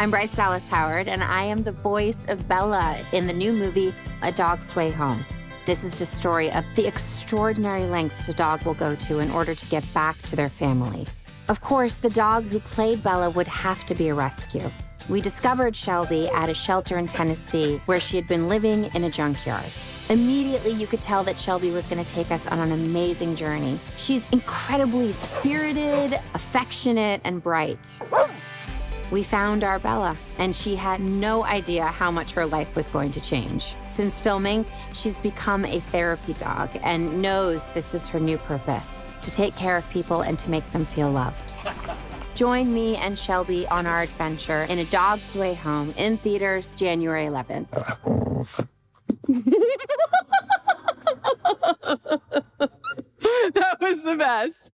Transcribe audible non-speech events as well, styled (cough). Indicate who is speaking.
Speaker 1: I'm Bryce Dallas Howard, and I am the voice of Bella in the new movie, A Dog's Way Home. This is the story of the extraordinary lengths a dog will go to in order to get back to their family. Of course, the dog who played Bella would have to be a rescue. We discovered Shelby at a shelter in Tennessee where she had been living in a junkyard. Immediately, you could tell that Shelby was going to take us on an amazing journey. She's incredibly spirited, affectionate, and bright. We found our Bella, and she had no idea how much her life was going to change. Since filming, she's become a therapy dog and knows this is her new purpose to take care of people and to make them feel loved. Join me and Shelby on our adventure in A Dog's Way Home in theaters January 11th. (laughs)
Speaker 2: that was the best.